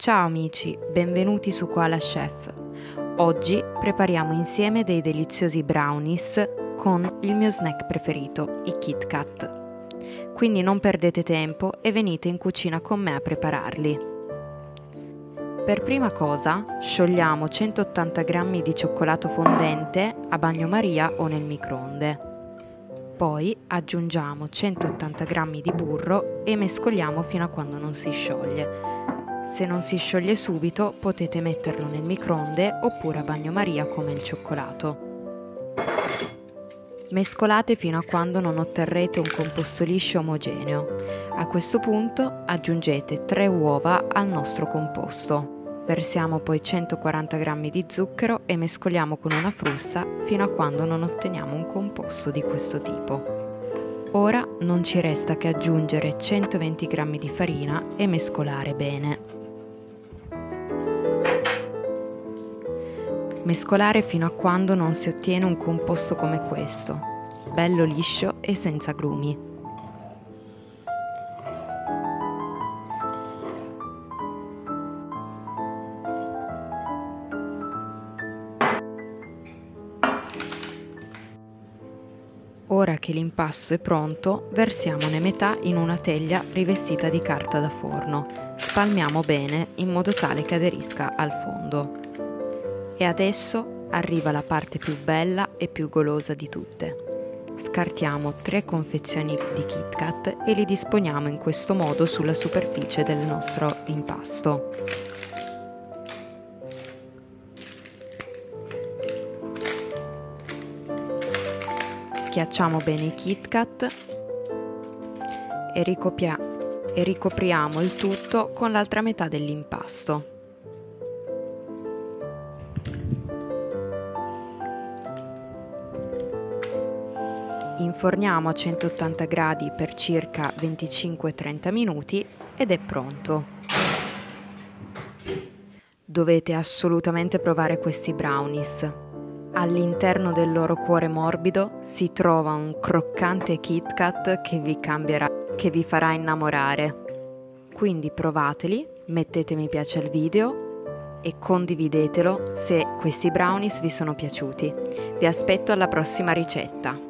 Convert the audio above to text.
Ciao amici, benvenuti su Koala Chef. Oggi prepariamo insieme dei deliziosi brownies con il mio snack preferito, i Kit Kat. Quindi non perdete tempo e venite in cucina con me a prepararli. Per prima cosa sciogliamo 180 g di cioccolato fondente a bagnomaria o nel microonde. Poi aggiungiamo 180 g di burro e mescoliamo fino a quando non si scioglie. Se non si scioglie subito potete metterlo nel microonde oppure a bagnomaria come il cioccolato. Mescolate fino a quando non otterrete un composto liscio omogeneo. A questo punto aggiungete 3 uova al nostro composto. Versiamo poi 140 g di zucchero e mescoliamo con una frusta fino a quando non otteniamo un composto di questo tipo. Ora non ci resta che aggiungere 120 g di farina e mescolare bene. Mescolare fino a quando non si ottiene un composto come questo, bello liscio e senza grumi. Ora che l'impasto è pronto, versiamone metà in una teglia rivestita di carta da forno. Spalmiamo bene in modo tale che aderisca al fondo. E adesso arriva la parte più bella e più golosa di tutte. Scartiamo tre confezioni di Kit Kat e li disponiamo in questo modo sulla superficie del nostro impasto. Schiacciamo bene i Kit Kat e, e ricopriamo il tutto con l'altra metà dell'impasto. Inforniamo a 180 gradi per circa 25-30 minuti ed è pronto. Dovete assolutamente provare questi brownies. All'interno del loro cuore morbido si trova un croccante Kit Kat che vi cambierà, che vi farà innamorare. Quindi provateli, mettete mi piace al video e condividetelo se questi brownies vi sono piaciuti. Vi aspetto alla prossima ricetta.